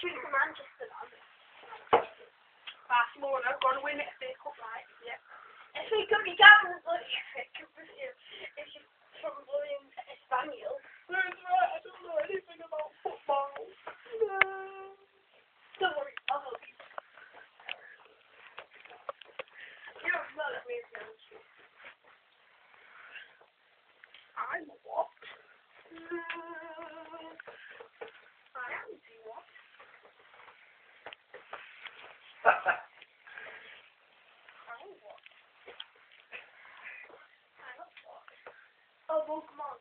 shoot the Manchester. Fast more, I've got to win it. Oh, Obok mam.